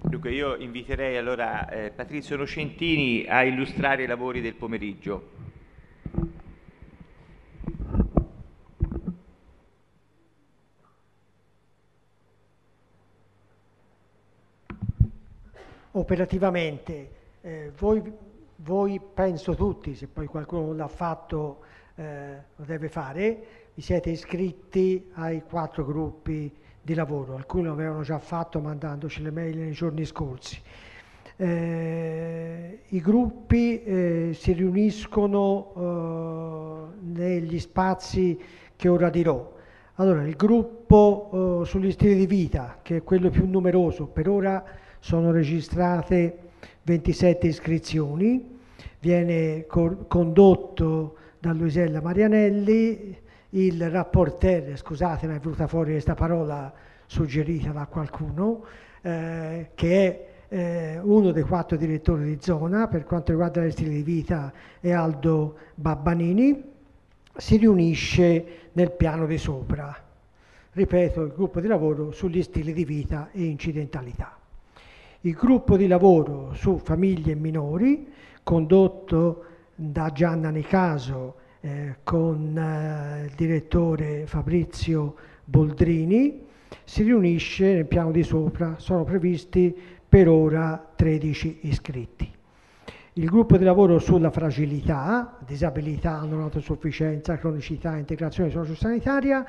Dunque io inviterei allora eh, Patrizio Nocentini a illustrare i lavori del pomeriggio. Operativamente, eh, voi, voi, penso tutti, se poi qualcuno l'ha fatto eh, lo deve fare, vi siete iscritti ai quattro gruppi di lavoro, alcuni lo avevano già fatto mandandoci le mail nei giorni scorsi. Eh, I gruppi eh, si riuniscono eh, negli spazi che ora dirò. Allora, il gruppo eh, sugli stili di vita, che è quello più numeroso, per ora sono registrate 27 iscrizioni, viene condotto da Luisella Marianelli, il rapporter, scusate ma è venuta fuori questa parola suggerita da qualcuno, eh, che è eh, uno dei quattro direttori di zona per quanto riguarda gli stili di vita è Aldo Babbanini, si riunisce nel piano di sopra. Ripeto, il gruppo di lavoro sugli stili di vita e incidentalità. Il gruppo di lavoro su famiglie minori, condotto da Gianna Nicaso eh, con eh, il direttore Fabrizio Boldrini, si riunisce nel piano di sopra, sono previsti per ora 13 iscritti. Il gruppo di lavoro sulla fragilità, disabilità, non autosufficienza, cronicità, integrazione sociosanitaria,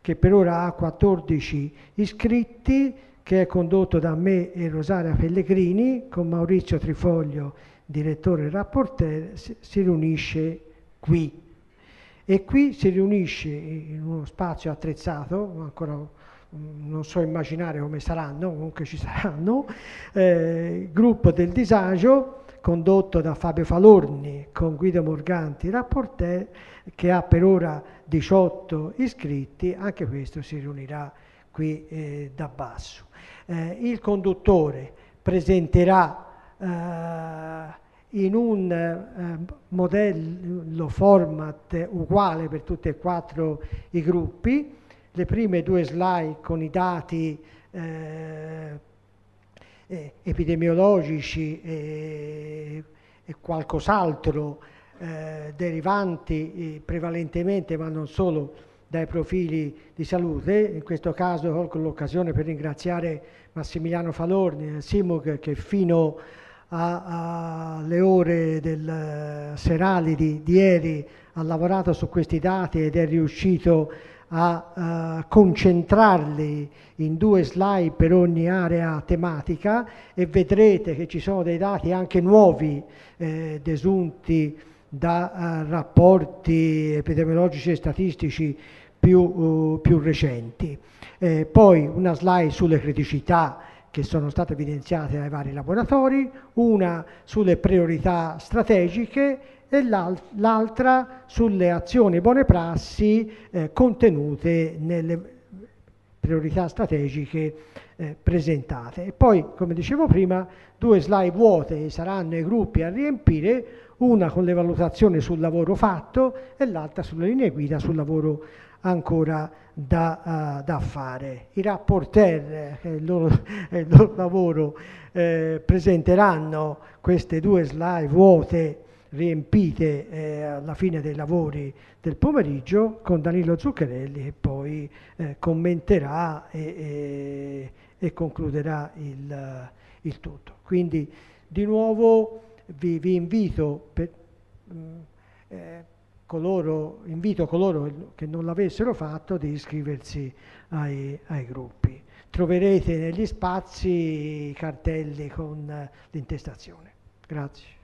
che per ora ha 14 iscritti, che è condotto da me e Rosaria Pellegrini, con Maurizio Trifoglio, direttore e rapporteur, si riunisce qui e qui si riunisce in uno spazio attrezzato, ancora mm, non so immaginare come saranno, comunque ci saranno, eh, gruppo del disagio condotto da Fabio Falorni con Guido Morganti, rapporteur, che ha per ora 18 iscritti, anche questo si riunirà qui eh, da basso. Eh, il conduttore presenterà eh, in un eh, modello format uguale per tutti e quattro i gruppi, le prime due slide con i dati eh, eh, epidemiologici e, e qualcos'altro eh, derivanti eh, prevalentemente ma non solo dai profili di salute. In questo caso colgo l'occasione per ringraziare Massimiliano Falorni e Simug che fino a alle ore del, eh, serali di, di, ieri ha lavorato su questi dati ed è riuscito a uh, concentrarli in due slide per ogni area tematica e vedrete che ci sono dei dati anche nuovi eh, desunti da uh, rapporti epidemiologici e statistici più, uh, più recenti. Eh, poi una slide sulle criticità che sono state evidenziate dai vari laboratori, una sulle priorità strategiche e l'altra sulle azioni buone prassi eh, contenute nelle priorità strategiche eh, presentate. E poi, come dicevo prima, due slide vuote saranno i gruppi a riempire, una con le valutazioni sul lavoro fatto e l'altra sulle linee guida sul lavoro ancora da, uh, da fare. I rapporter, che è il loro, è il loro lavoro, eh, presenteranno queste due slide vuote riempite eh, alla fine dei lavori del pomeriggio con Danilo Zuccherelli che poi eh, commenterà e, e, e concluderà il, il, tutto. Quindi di nuovo vi, vi invito per, mh, mm, eh, coloro, invito coloro che non l'avessero fatto di iscriversi ai, ai gruppi. Troverete negli spazi i cartelli con l'intestazione. Grazie.